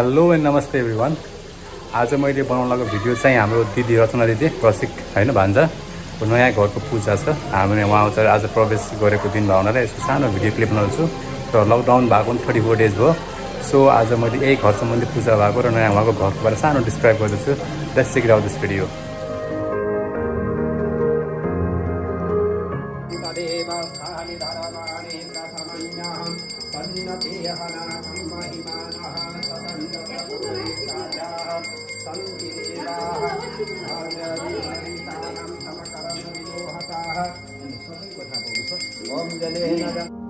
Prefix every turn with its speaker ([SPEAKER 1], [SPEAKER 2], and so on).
[SPEAKER 1] Hello and नमस्ते everyone आज मैले बनाउन लगाएको भिडियो चाहिँ हाम्रो दिदी रचना दिदी प्रसिक होइन भान्जाको नयाँ घरको पूजा छ। हामीले उहाँ चाहिँ आज प्रवेश गरेको दिन हुनाले यसको सानो भिडियो क्लिप बनाउँछु। र लकडाउन भएको पनि थर्टी फोर डेज भयो। सो आज मैले यही घर सम्बन्धी पूजा भएको र नयाँ उहाँको घरको बारे सानो डिस्क्राइब गर्दैछु। Check out this video
[SPEAKER 2] Om Ganenada.